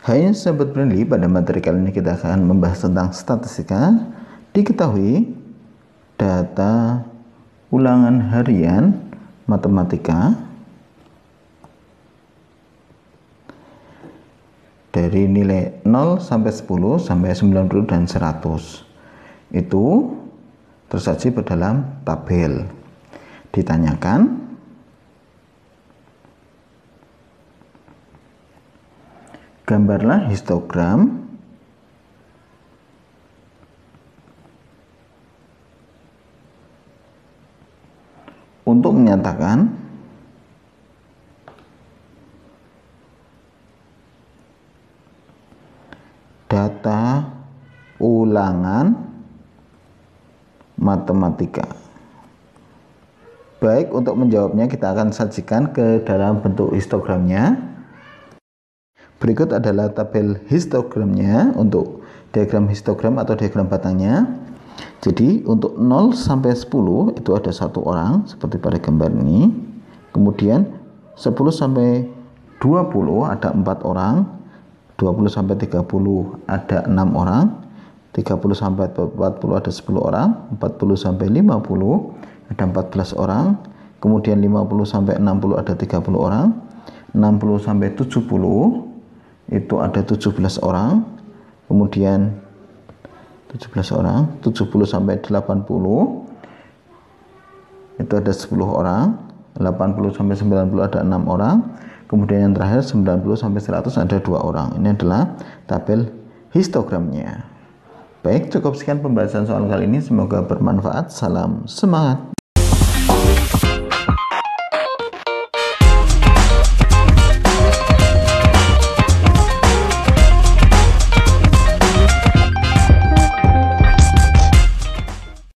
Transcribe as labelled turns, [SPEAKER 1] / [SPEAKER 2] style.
[SPEAKER 1] Hai sahabat Brandly, pada materi kali ini kita akan membahas tentang statistika. Diketahui data ulangan harian matematika dari nilai 0 sampai 10 sampai 90 dan 100 itu tersaji pada dalam tabel. Ditanyakan gambarlah histogram untuk menyatakan data ulangan matematika. Baik, untuk menjawabnya kita akan sajikan ke dalam bentuk histogramnya. Berikut adalah tabel histogramnya untuk diagram histogram atau diagram batangnya. Jadi untuk 0 sampai 10 itu ada satu orang seperti pada gambar ini. Kemudian 10 sampai 20 ada empat orang. 20 sampai 30 ada enam orang. 30 sampai 40 ada 10 orang. 40 sampai 50 ada 14 orang. Kemudian 50 sampai 60 ada 30 orang. 60 sampai 70 itu ada 17 orang. Kemudian 17 orang 70 sampai 80 itu ada 10 orang 80 sampai 90 ada 6 orang. Kemudian yang terakhir 90 sampai 100 ada dua orang. Ini adalah tabel histogramnya. Baik cukup sekian pembahasan soal kali ini. Semoga bermanfaat. Salam semangat